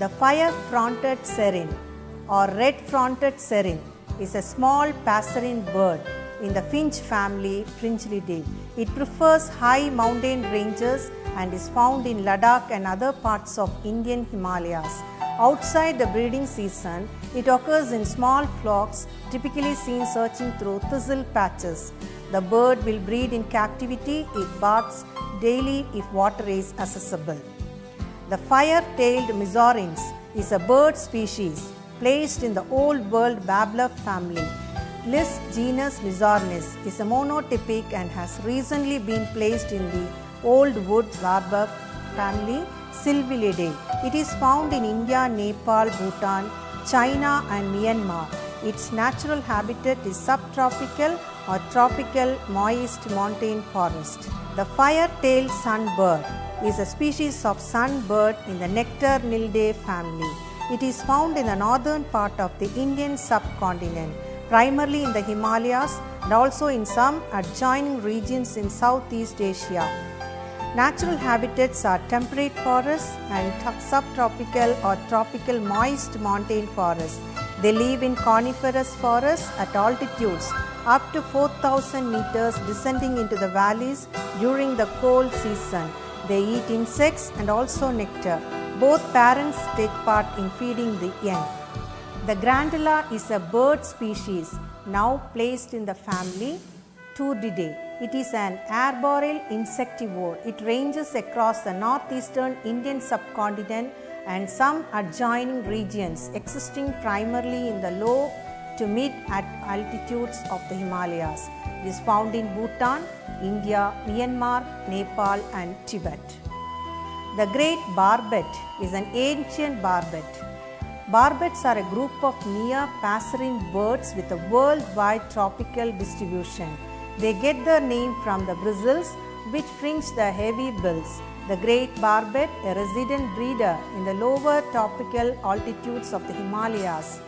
The fire-fronted serin or red-fronted serin is a small passerine bird in the finch family Fringillidae. It prefers high mountain ranges and is found in Ladakh and other parts of Indian Himalayas. Outside the breeding season, it occurs in small flocks typically seen searching through thistle patches. The bird will breed in captivity. It baths daily if water is accessible. The fire-tailed Myzornis is a bird species placed in the Old World Babbler family. This genus Myzornis is a monotypic and has recently been placed in the Old World Warbler family Sylviidae. It is found in India, Nepal, Bhutan, China and Myanmar. Its natural habitat is subtropical or tropical moist montane forest. The fire-tailed sunbird is a species of sunbird in the Nectariniidae family. It is found in the northern part of the Indian subcontinent, primarily in the Himalayas and also in some adjoining regions in Southeast Asia. Natural habitats are temperate forests and subtropical or tropical moist montane forests. They live in coniferous forests at altitudes up to 4000 meters descending into the valleys during the cold season. They eat insects and also nectar. Both parents take part in feeding the young. The grandala is a bird species now placed in the family Turdidae. It is an arboreal insectivore. It ranges across the northeastern Indian subcontinent and some adjoining regions existing primarily in the low to meet at altitudes of the Himalayas. It is found in Bhutan, India, Myanmar, Nepal and Tibet. The great barbet is an ancient barbet. Barbets are a group of near passerine birds with a worldwide tropical distribution. They get their name from the bristles which fringe the heavy bills. The great barbet, a resident breeder in the lower tropical altitudes of the Himalayas,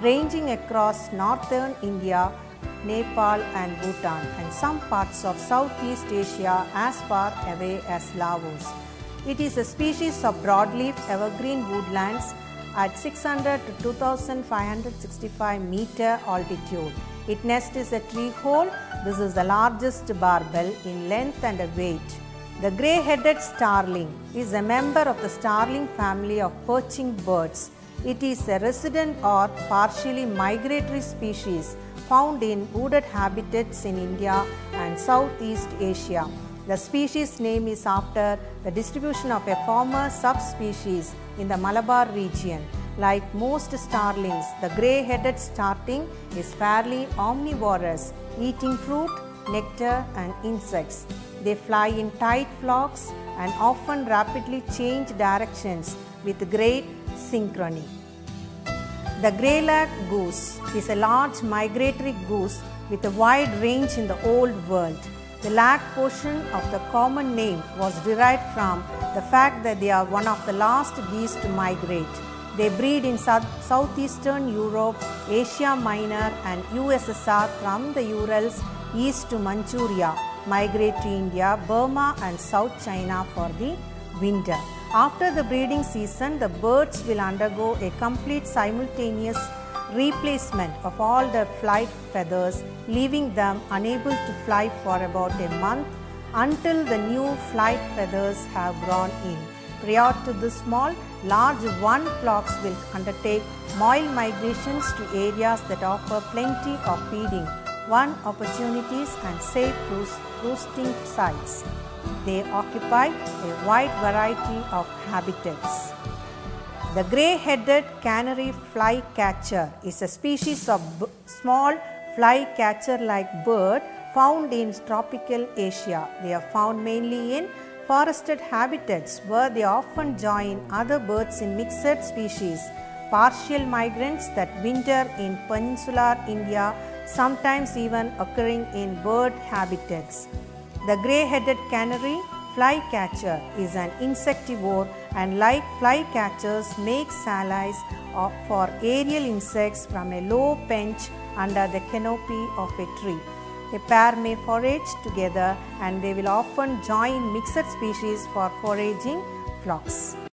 ranging across northern India, Nepal and Bhutan and some parts of Southeast Asia as far away as Laos. It is a species of broadleaf evergreen woodlands at 600 to 2565 meter altitude. Its nest is a tree hole. This is the largest barbet in length and weight. The grey-headed starling is a member of the starling family of perching birds. It is a resident or partially migratory species found in wooded habitats in India and Southeast Asia. The species name is after the distribution of a former subspecies in the Malabar region. Like most starlings, the grey-headed starling is fairly omnivorous, eating fruit, nectar and insects. They fly in tight flocks and often rapidly change directions with great synchrony. The grey-lag goose is a large migratory goose with a wide range in the Old World. The lag portion of the common name was derived from the fact that they are one of the last geese to migrate. They breed in south, southeastern Europe, Asia Minor and USSR from the Urals east to Manchuria, migrate to India, Burma and South China for the winter. After the breeding season, the birds will undergo a complete simultaneous replacement of all their flight feathers, leaving them unable to fly for about a month until the new flight feathers have grown in. Prior to this small, large one flocks will undertake moult migrations to areas that offer plenty of feeding, one opportunities and safe roosting sites. They occupy a wide variety of habitats. The grey-headed canary flycatcher is a species of small flycatcher-like bird found in tropical Asia. They are found mainly in forested habitats where they often join other birds in mixed species, partial migrants that winter in peninsular India, sometimes even occurring in bird habitats. The grey-headed canary flycatcher is an insectivore and like flycatchers makes allies for aerial insects from a low bench under the canopy of a tree. A pair may forage together and they will often join mixed species for foraging flocks.